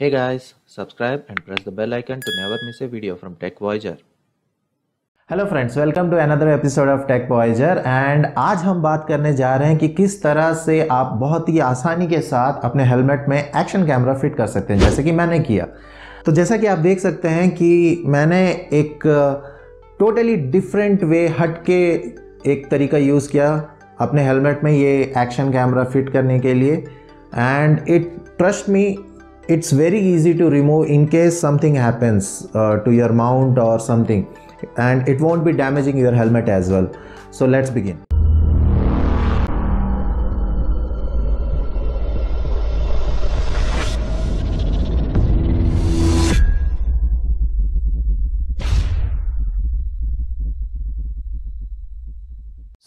Hey guys, subscribe and press the bell icon to never miss a video from Tech Voyager. Hello friends welcome to another episode of Tech Voyager and आज हम बात करने जा रहे हैं कि किस तरह से आप बहुत ही आसानी के साथ अपने हेलमेट में एक्शन कैमरा फिट कर सकते हैं जैसे कि मैंने किया तो जैसा कि आप देख सकते हैं कि मैंने एक टोटली डिफरेंट वे हट के एक तरीका यूज़ किया अपने हेलमेट में ये एक्शन कैमरा फिट करने के लिए and it trust me it's very easy to remove in case something happens uh, to your mount or something. And it won't be damaging your helmet as well. So let's begin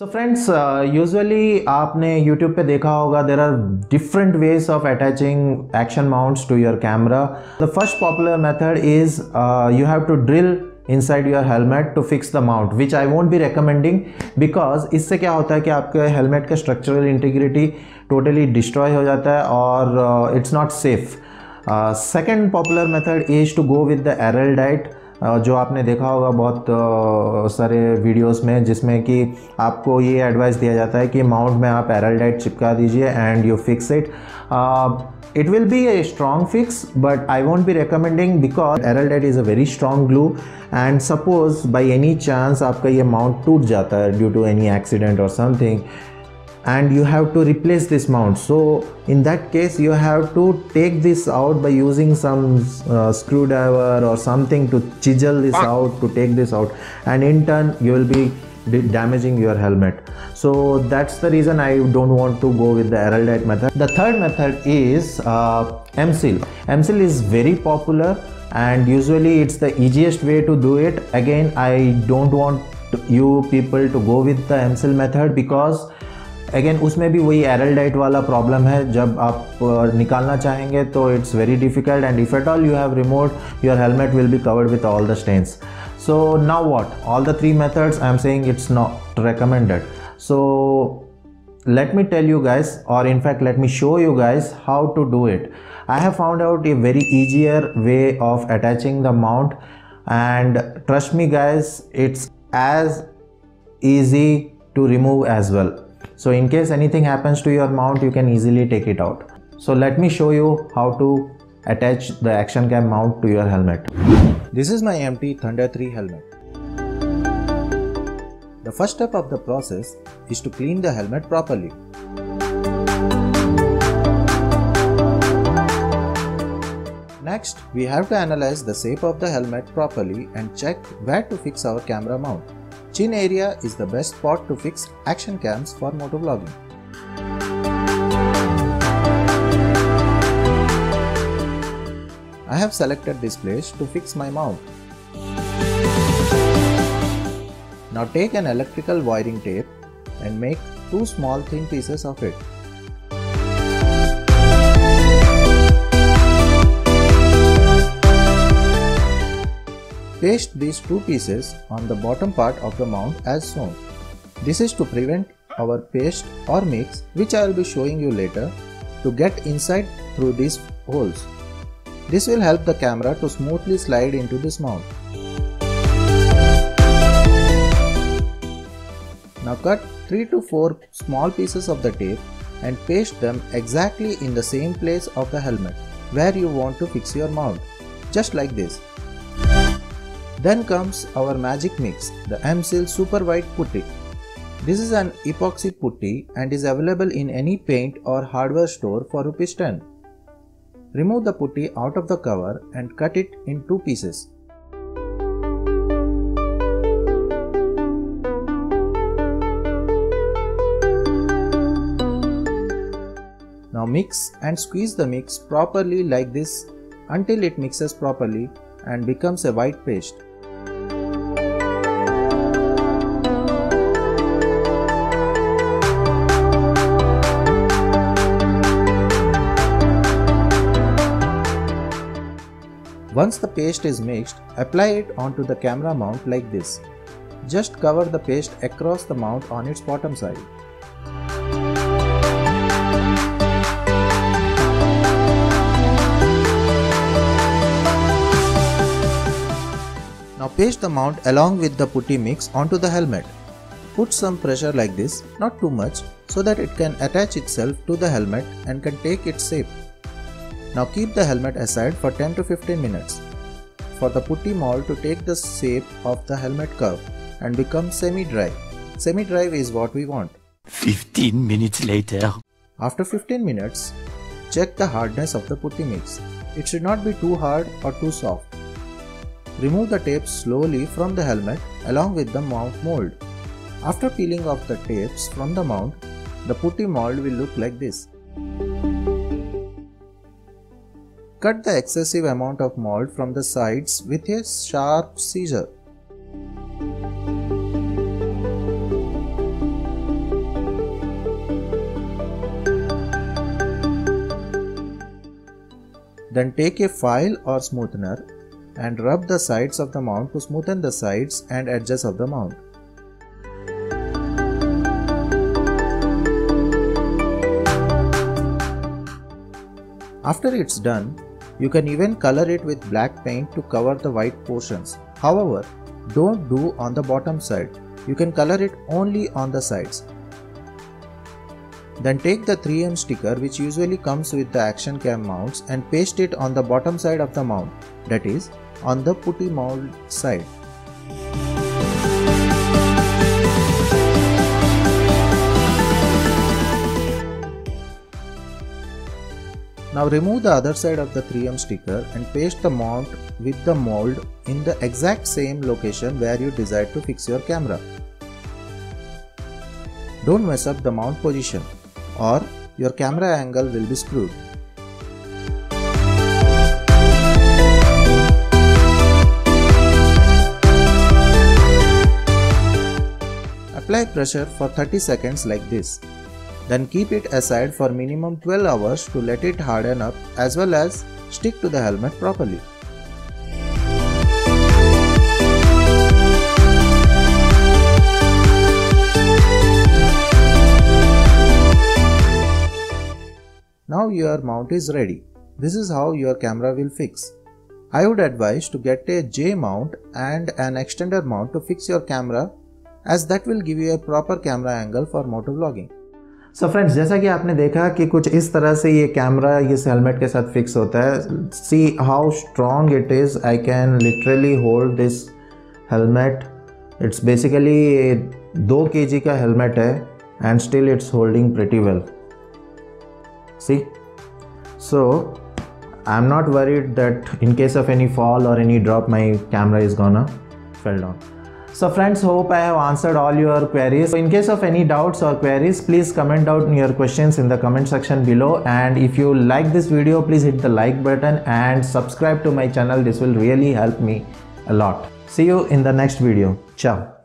so friends usually आपने YouTube पे देखा होगा there are different ways of attaching action mounts to your camera the first popular method is you have to drill inside your helmet to fix the mount which I won't be recommending because इससे क्या होता है कि आपके helmet का structural integrity totally destroy हो जाता है और it's not safe second popular method is to go with the Araldite जो आपने देखा होगा बहुत सारे वीडियोस में, जिसमें कि आपको ये एडवाइस दिया जाता है कि माउंट में आप एरल डाइट चिपका दीजिए and you fix it it will be a strong fix but I won't be recommending because Araldite is a very strong glue and suppose by any chance आपका ये माउंट टूट जाता है ड्यू टू एनी एक्सीडेंट और something and you have to replace this mount. So in that case you have to take this out by using some uh, screwdriver or something to chisel this out to take this out. And in turn you will be damaging your helmet. So that's the reason i don't want to go with the araldite method. The third method is uh, M-Seal M-Seal is very popular and usually it's the easiest way to do it. Again i don't want you people to go with the M-Seal method because again उसमें भी वही एरल diet वाला problem है। जब आप निकालना चाहेंगे तो it's very difficult and if at all you have remote your helmet will be covered with all the stains so now what all the three methods I am saying it's not recommended so let me tell you guys और in fact let me show you guys how to do it I have found out a very easier way of attaching the mount and trust me guys it's as easy to remove as well so in case anything happens to your mount you can easily take it out. So let me show you how to attach the action cam mount to your helmet. This is my MT Thunder 3 helmet. The first step of the process is to clean the helmet properly. Next, we have to analyze the shape of the helmet properly and check where to fix our camera mount. Chin area is the best spot to fix action cams for motovlogging. I have selected this place to fix my mount. Now take an electrical wiring tape and make two small thin pieces of it. Paste these two pieces on the bottom part of the mount as shown. This is to prevent our paste or mix which I will be showing you later to get inside through these holes. This will help the camera to smoothly slide into this mount. Now cut 3 to 4 small pieces of the tape and paste them exactly in the same place of the helmet where you want to fix your mount, just like this. Then comes our magic mix, the M-Seal Super White Putty. This is an epoxy putty and is available in any paint or hardware store for Rs 10. Remove the putty out of the cover and cut it in two pieces. Now mix and squeeze the mix properly like this until it mixes properly and becomes a white paste. Once the paste is mixed, apply it onto the camera mount like this. Just cover the paste across the mount on its bottom side. Now paste the mount along with the putty mix onto the helmet. Put some pressure like this, not too much, so that it can attach itself to the helmet and can take its shape. Now keep the helmet aside for 10 to 15 minutes for the putty mold to take the shape of the helmet curve and become semi-dry. Semi-dry is what we want. 15 minutes later. After 15 minutes, check the hardness of the putty mix. It should not be too hard or too soft. Remove the tape slowly from the helmet along with the mount mold. After peeling off the tapes from the mount, the putty mold will look like this. Cut the excessive amount of mold from the sides with a sharp scissor. Then take a file or smoothener and rub the sides of the mount to smoothen the sides and edges of the mount. After it's done, you can even color it with black paint to cover the white portions. However, don't do on the bottom side. You can color it only on the sides. Then take the 3M sticker which usually comes with the action cam mounts and paste it on the bottom side of the mount, that is, on the putty mount side. Now remove the other side of the 3M sticker and paste the mount with the mold in the exact same location where you decide to fix your camera. Don't mess up the mount position or your camera angle will be screwed. Apply pressure for 30 seconds like this. Then keep it aside for minimum 12 hours to let it harden up as well as stick to the helmet properly. Now your mount is ready. This is how your camera will fix. I would advise to get a J mount and an extender mount to fix your camera as that will give you a proper camera angle for motovlogging. So so friends जैसा कि आपने देखा कि कुछ इस तरह से ये कैमरा इस हेलमेट के साथ फिक्स होता है। See how strong it is I can literally hold this helmet it's basically दो के जी का हेलमेट है and still it's holding pretty well see so I am not worried that in case of any fall और any drop my camera is gone fell down So friends, hope I have answered all your queries. So in case of any doubts or queries, please comment down your questions in the comment section below. And if you like this video, please hit the like button and subscribe to my channel. This will really help me a lot. See you in the next video. Ciao.